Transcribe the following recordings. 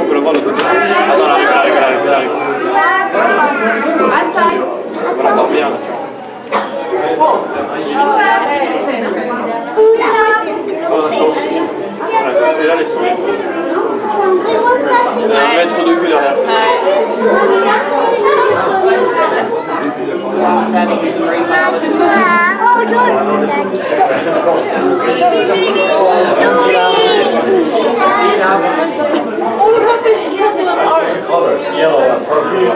on peut le voir de l'autre côté. Attends, elle arrive, elle arrive, elle arrive, elle arrive. On va l'entendre bien.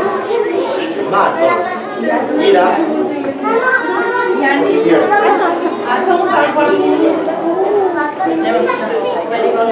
là. Oh, d'accord. Voilà.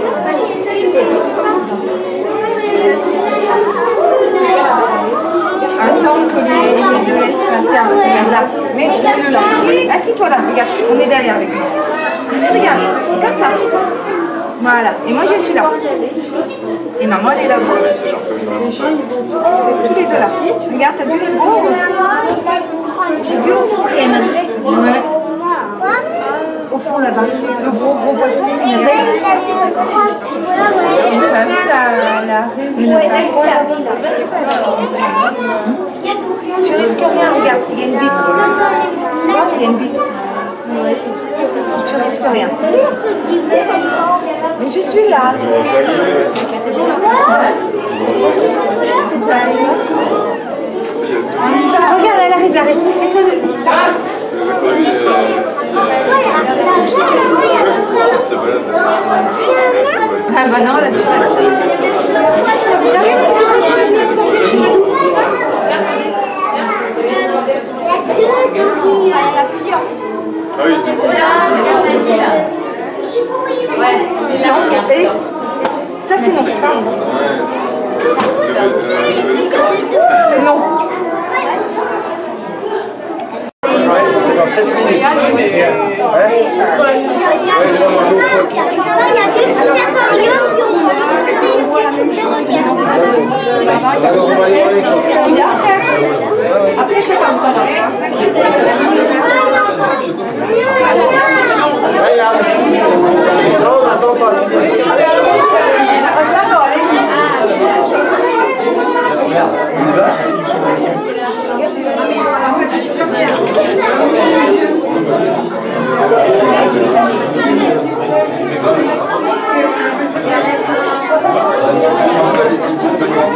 Tiens, regarde là. Mets-le là. Assis-toi là, regarde, on est derrière avec moi. Regarde, comme ça. Voilà. Et moi, je suis là. Et maman, elle est là aussi. Tous les deux là. Regarde, t'as vu les beaux T'as vu au fond. Au fond là-bas, le gros gros poisson, c'est une raie. Et t'as vu la, la raie Une raie. Tu risques rien, regarde, il y a une vitre. Tu vois, il y a une vitre. Tu risques rien. Mais je suis là. Regarde, elle arrive, elle arrive. Mets-toi de... Ah bah non, a tout ça. Elle arrive, elle sur le nez de sortir chez nous. Ah oui, c'est Non, et ça c'est non. C'est non. C'est dans 7 minutes. Après, je sais pas où ça va.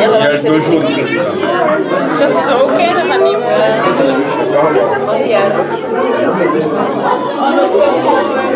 Jakby rzut To są o na nim. To są okera.